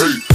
Hey.